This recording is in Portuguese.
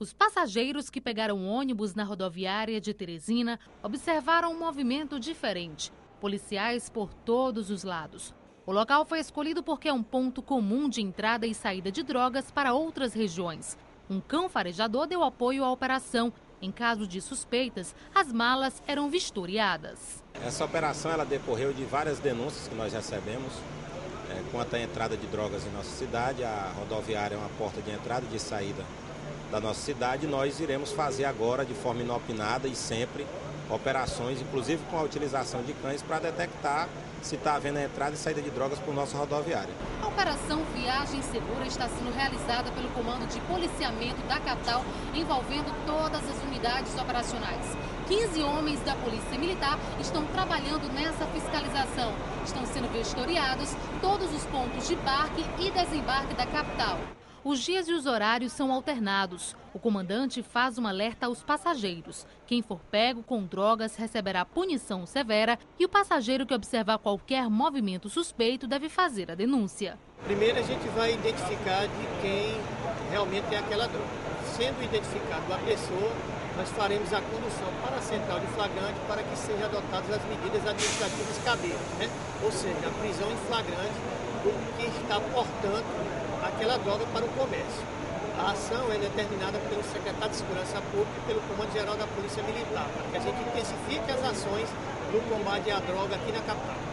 Os passageiros que pegaram ônibus na rodoviária de Teresina observaram um movimento diferente. Policiais por todos os lados. O local foi escolhido porque é um ponto comum de entrada e saída de drogas para outras regiões. Um cão farejador deu apoio à operação. Em caso de suspeitas, as malas eram vistoriadas. Essa operação ela decorreu de várias denúncias que nós recebemos é, quanto à entrada de drogas em nossa cidade. A rodoviária é uma porta de entrada e de saída da nossa cidade, nós iremos fazer agora de forma inopinada e sempre operações, inclusive com a utilização de cães, para detectar se está havendo a entrada e saída de drogas por nossa rodoviária. A operação Viagem Segura está sendo realizada pelo Comando de Policiamento da capital, envolvendo todas as unidades operacionais. 15 homens da Polícia Militar estão trabalhando nessa fiscalização. Estão sendo vistoriados todos os pontos de embarque e desembarque da capital. Os dias e os horários são alternados. O comandante faz um alerta aos passageiros. Quem for pego com drogas receberá punição severa e o passageiro que observar qualquer movimento suspeito deve fazer a denúncia. Primeiro a gente vai identificar de quem realmente é aquela droga. Sendo identificado a pessoa, nós faremos a condução para a central de flagrante para que sejam adotadas as medidas administrativas cabíveis, né? ou seja, a prisão em flagrante que está portando aquela droga para o comércio. A ação é determinada pelo secretário de Segurança Pública e pelo Comando Geral da Polícia Militar, para que a gente intensifique as ações no combate à droga aqui na capital.